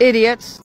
Idiots.